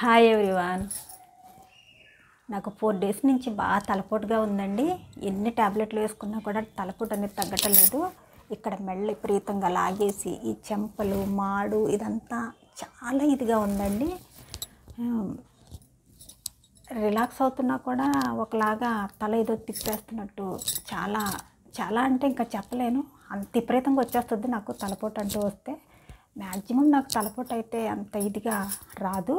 Hi everyone. నాకు four days నుంచి బాగా తలపోటుగా ఉందండి. ఎన్ని ట్యాబ్లెట్లు వేసుకున్నా కూడా తలపోటు అనేది తగ్గటం లేదు. ఇక్కడ మెళ్ళ విపరీతంగా లాగేసి ఈ చెంపలు మాడు ఇదంతా చాలా ఇదిగా ఉందండి. రిలాక్స్ అవుతున్నా కూడా ఒకలాగా తల ఏదో తిప్పేస్తున్నట్టు చాలా చాలా అంటే ఇంకా చెప్పలేను. అంత విపరీతంగా వచ్చేస్తుంది నాకు తలపోటు అంటూ వస్తే. మ్యాక్సిమం నాకు తలపోటు అయితే అంత ఇదిగా రాదు.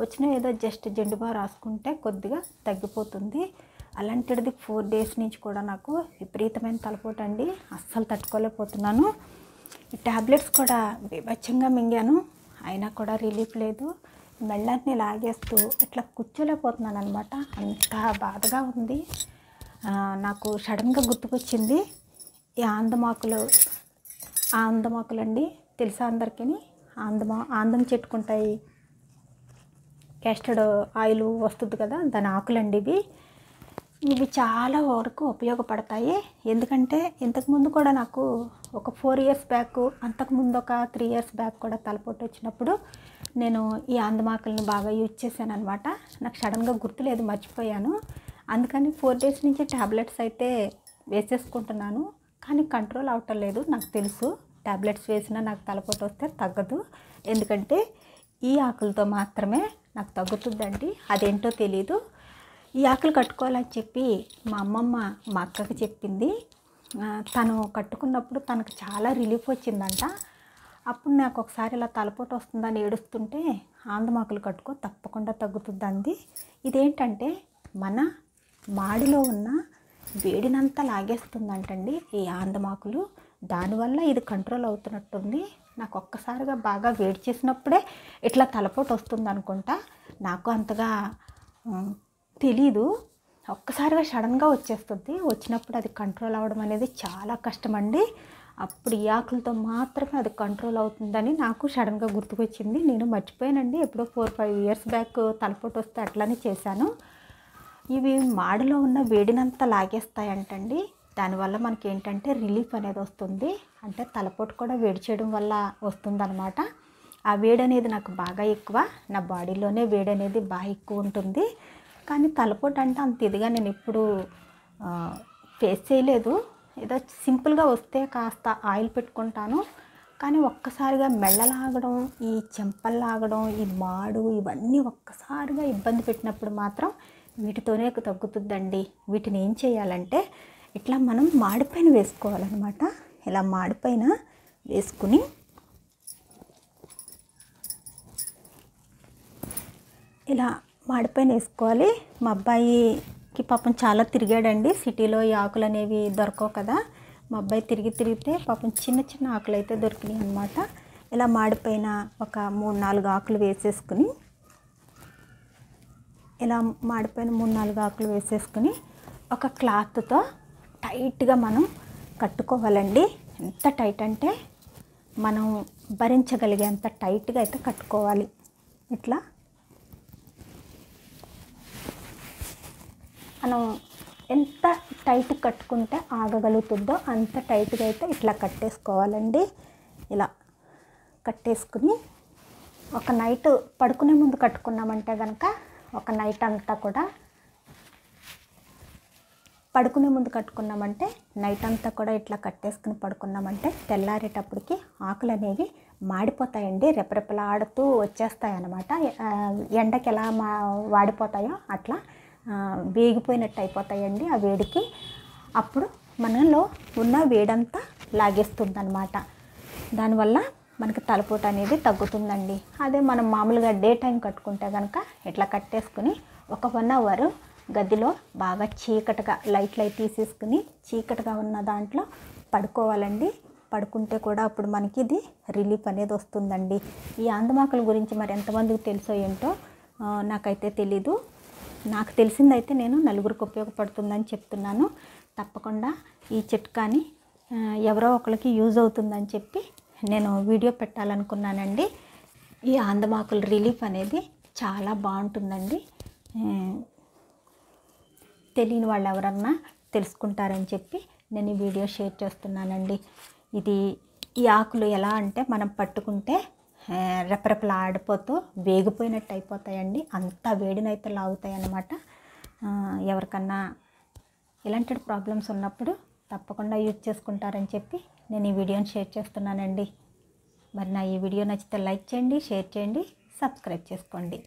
వచ్చిన ఏదో జస్ట్ జెండుబా రాసుకుంటే కొద్దిగా తగ్గిపోతుంది. అలాంటిది ఫోర్ డేస్ నుంచి కూడా నాకు విపరీతమైన తలపోటు అండి. అస్సలు తట్టుకోలేకపోతున్నాను. ఈ ట్యాబ్లెట్స్ కూడా బీభత్సంగా మింగాను. అయినా కూడా రిలీఫ్ లేదు. మెళ్ళని లాగేస్తూ ఇట్లా కూర్చోలేకపోతున్నాను అనమాట అంత బాధగా ఉంది. నాకు సడన్గా గుర్తుకొచ్చింది. ఈ ఆందమాకులు ఆందమాకులు అండి తెలుసా అందరికీ ఆందమా ఆందం చెట్టుకుంటాయి. క్యాస్టర్డ్ ఆయిల్ వస్తుంది కదా దాని ఆకులండి ఇవి. ఇవి చాలా వరకు ఉపయోగపడతాయి. ఎందుకంటే ఇంతకుముందు కూడా నాకు ఒక ఫోర్ ఇయర్స్ బ్యాక్ అంతకుముందు ఒక త్రీ ఇయర్స్ బ్యాక్ కూడా తలపోటు వచ్చినప్పుడు నేను ఈ అందమాకులను బాగా యూజ్ చేశాను అనమాట నాకు సడన్గా గుర్తులేదు మర్చిపోయాను. అందుకని ఫోర్ డేస్ నుంచి ట్యాబ్లెట్స్ అయితే వేసేసుకుంటున్నాను. కానీ కంట్రోల్ అవటం లేదు నాకు తెలుసు. ట్యాబ్లెట్స్ వేసినా నాకు తలపోటు వస్తే తగ్గదు. ఎందుకంటే ఈ ఆకులతో మాత్రమే నాకు తగ్గుతుందండి. అదేంటో తెలీదు. ఈ ఆకులు కట్టుకోవాలని చెప్పి మా అమ్మమ్మ మా అక్కకి చెప్పింది. తను కట్టుకున్నప్పుడు తనకు చాలా రిలీఫ్ వచ్చిందంట. అప్పుడు నాకు ఒకసారి ఇలా తలపోటు వస్తుందని ఏడుస్తుంటే ఆందమాకులు కట్టుకో తప్పకుండా తగ్గుతుందండి ఇదేంటంటే మన మాడిలో ఉన్న వేడినంతా లాగేస్తుందంటండి ఈ ఆందమాకులు దానివల్ల ఇది కంట్రోల్ అవుతున్నట్టుంది. నాకు ఒక్కసారిగా బాగా వేడి చేసినప్పుడే ఇట్లా తలపోటు వస్తుంది అనుకుంటా నాకు అంతగా తెలీదు. ఒక్కసారిగా సడన్గా వచ్చేస్తుంది. వచ్చినప్పుడు అది కంట్రోల్ అవ్వడం అనేది చాలా కష్టమండి. అప్పుడు ఈ ఆకులతో మాత్రమే అది కంట్రోల్ అవుతుందని నాకు సడన్గా గుర్తుకొచ్చింది. నేను మర్చిపోయానండి. ఎప్పుడో ఫోర్ ఫైవ్ ఇయర్స్ బ్యాక్ తలపోటు వస్తే అట్లానే చేశాను. ఇవి మాడిలో ఉన్న వేడినంతా లాగేస్తాయంటండి. దానివల్ల మనకి ఏంటంటే రిలీఫ్ అనేది వస్తుంది. అంటే తలపోటు కూడా వేడి చేయడం వల్ల వస్తుందన్నమాట. ఆ వేడి అనేది నాకు బాగా ఎక్కువ. నా బాడీలోనే వేడి అనేది బాగా ఎక్కువ ఉంటుంది. కానీ తలపోటు అంటే అంత ఇదిగా నేను ఎప్పుడు ఫేస్ చేయలేదు. ఏదో సింపుల్గా వస్తే కాస్త ఆయిల్ పెట్టుకుంటాను. కానీ ఒక్కసారిగా మెళ్ళలాగడం ఈ చెంపల్లాగడం ఈ మాడు ఇవన్నీ ఒక్కసారిగా ఇబ్బంది పెట్టినప్పుడు మాత్రం వీటితోనే తగ్గుతుందండి. వీటిని ఏం చేయాలంటే ఇట్లా మనం మాడిపైన వేసుకోవాలన్నమాట. ఇలా మాడిపైన వేసుకుని ఇలా మాడిపైన వేసుకోవాలి. మా అబ్బాయికి పాపం చాలా తిరిగాడండి. సిటీలో ఈ ఆకులు అనేవి దొరకవు కదా. మా అబ్బాయి తిరిగి తిరిగితే పాపం చిన్న చిన్న ఆకులు అయితే దొరికినాయి అనమాట ఇలా మాడిపైన ఒక మూడు నాలుగు ఆకులు వేసేసుకుని ఇలా మాడిపోయిన మూడు నాలుగు ఆకులు వేసేసుకుని ఒక క్లాత్తో టైట్గా మనం కట్టుకోవాలండి. ఎంత టైట్ అంటే మనం భరించగలిగేంత టైట్గా అయితే కట్టుకోవాలి. ఇట్లా మనం ఎంత టైట్ కట్టుకుంటే ఆగగలుగుతుందో అంత టైట్గా అయితే ఇట్లా కట్టేసుకోవాలండి. ఇలా కట్టేసుకుని ఒక నైట్ పడుకునే ముందు కట్టుకున్నామంటే కనుక ఒక నైట్ అంతా కూడా పడుకునే ముందు కట్టుకున్నామంటే నైట్ అంతా కూడా ఇట్లా కట్టేసుకుని పడుకున్నామంటే తెల్లారేటప్పటికి ఆకులు అనేవి మాడిపోతాయండి రెపరెపలాడుతూ వచ్చేస్తాయి అన్నమాట ఎండకి ఎలా మా వాడిపోతాయో అట్లా వేగిపోయినట్టు అయిపోతాయండి ఆ వేడికి. అప్పుడు మనలో ఉన్న వేడంతా లాగేస్తుంది అనమాట దానివల్ల మనకి తలపోటు అనేది తగ్గుతుందండి. అదే మనం మామూలుగా డే టైం కట్టుకుంటే కనుక ఇట్లా కట్టేసుకుని ఒక వన్ అవర్ గదిలో బాగా చీకటిగా లైట్ లైట్ తీసేసుకుని చీకటిగా ఉన్న దాంట్లో పడుకోవాలండి. పడుకుంటే కూడా అప్పుడు మనకి ఇది రిలీఫ్ అనేది వస్తుందండి. ఈ ఆందమాకుల గురించి మరి ఎంతమందికి తెలుసో ఏంటో నాకైతే తెలీదు. నాకు తెలిసిందైతే నేను నలుగురికి ఉపయోగపడుతుందని చెప్తున్నాను. తప్పకుండా ఈ చిట్కాని ఎవరో ఒకరికి యూజ్ అవుతుందని చెప్పి నేను వీడియో పెట్టాలనుకున్నానండి. ఈ ఆందమాకుల రిలీఫ్ అనేది చాలా బాగుంటుందండి. తెలియని వాళ్ళు ఎవరన్నా తెలుసుకుంటారని చెప్పి నేను ఈ వీడియో షేర్ చేస్తున్నానండి. ఇది ఈ ఆకులు ఎలా అంటే మనం పట్టుకుంటే ఆ, రెపరెపలాడిపోతూ వేగిపోయినట్టు అయిపోతాయండి. అంత వేడినైతే లాగుతాయి అన్నమాట ఎవరికన్నా ఇలాంటి ప్రాబ్లమ్స్ ఉన్నప్పుడు తప్పకుండా యూజ్ చేసుకుంటారని చెప్పి నేను ఈ వీడియోని షేర్ చేస్తున్నానండి. మరి నా ఈ వీడియో నచ్చితే లైక్ చేయండి షేర్ చేయండి సబ్స్క్రైబ్ చేసుకోండి.